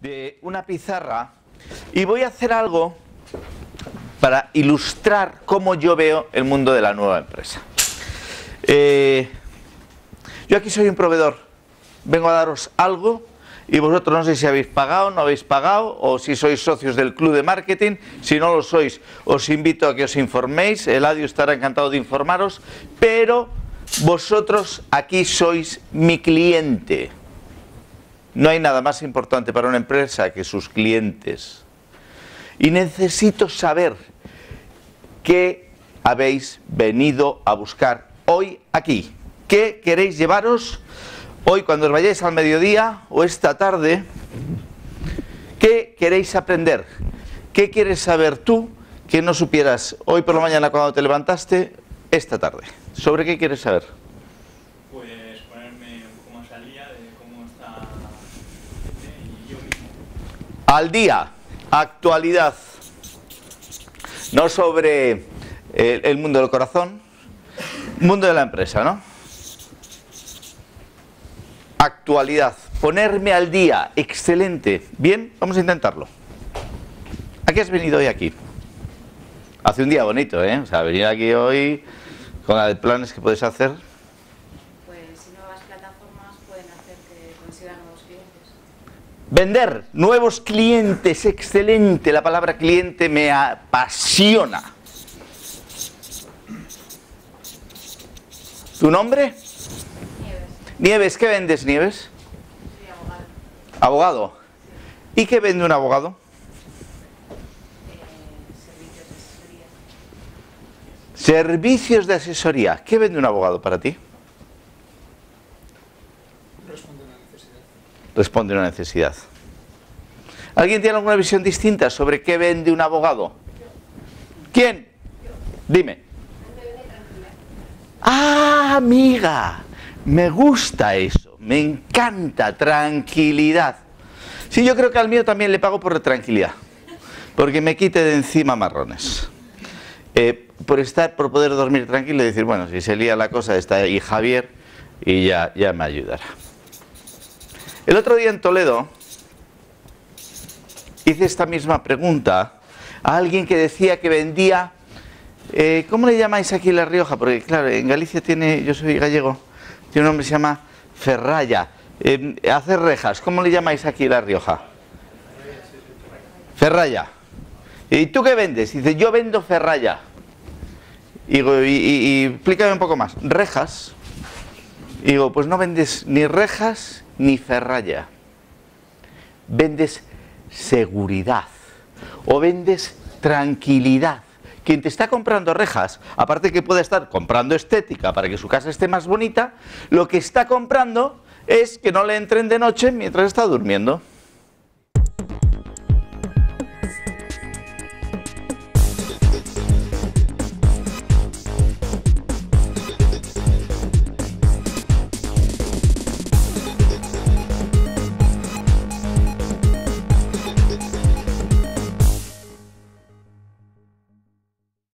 de una pizarra y voy a hacer algo para ilustrar cómo yo veo el mundo de la nueva empresa. Eh, yo aquí soy un proveedor, vengo a daros algo y vosotros no sé si habéis pagado, no habéis pagado o si sois socios del club de marketing. Si no lo sois, os invito a que os informéis. Eladio estará encantado de informaros, pero vosotros aquí sois mi cliente. No hay nada más importante para una empresa que sus clientes. Y necesito saber qué habéis venido a buscar hoy aquí. ¿Qué queréis llevaros hoy cuando os vayáis al mediodía o esta tarde? ¿Qué queréis aprender? ¿Qué quieres saber tú que no supieras hoy por la mañana cuando te levantaste esta tarde? ¿Sobre qué quieres saber? Pues ponerme un poco más al día de cómo está la gente y yo mismo. Al día, actualidad. No sobre el, el mundo del corazón, mundo de la empresa, ¿no? Actualidad, ponerme al día, excelente. Bien, vamos a intentarlo. ¿A qué has venido hoy aquí? Hace un día bonito, ¿eh? O sea, venir aquí hoy con la de planes que puedes hacer. Pues nuevas plataformas pueden hacer que consigan nuevos clientes. Vender nuevos clientes, excelente. La palabra cliente me apasiona. ¿Tu nombre? Nieves, Nieves, ¿qué vendes, Nieves? soy abogado. Abogado. ¿Y qué vende un abogado? Eh, servicios de asesoría. Servicios de asesoría. ¿Qué vende un abogado para ti? Responde a una Responde una necesidad. ¿Alguien tiene alguna visión distinta sobre qué vende un abogado? ¿Quién? Dime. Ah, amiga, me gusta eso, me encanta, tranquilidad. Sí, yo creo que al mío también le pago por tranquilidad, porque me quite de encima marrones. Eh, por estar, por poder dormir tranquilo y decir, bueno, si se lía la cosa, está ahí Javier y ya, ya me ayudará. El otro día en Toledo hice esta misma pregunta a alguien que decía que vendía, eh, ¿cómo le llamáis aquí La Rioja? Porque claro, en Galicia tiene, yo soy gallego, tiene un nombre que se llama Ferralla. Eh, hacer rejas, ¿cómo le llamáis aquí La Rioja? Ferralla. ¿Y tú qué vendes? Dice, yo vendo ferralla. Y explícame un poco más. Rejas. Y digo, pues no vendes ni rejas ni ferralla. Vendes seguridad. O vendes tranquilidad. Quien te está comprando rejas, aparte que puede estar comprando estética para que su casa esté más bonita, lo que está comprando es que no le entren de noche mientras está durmiendo.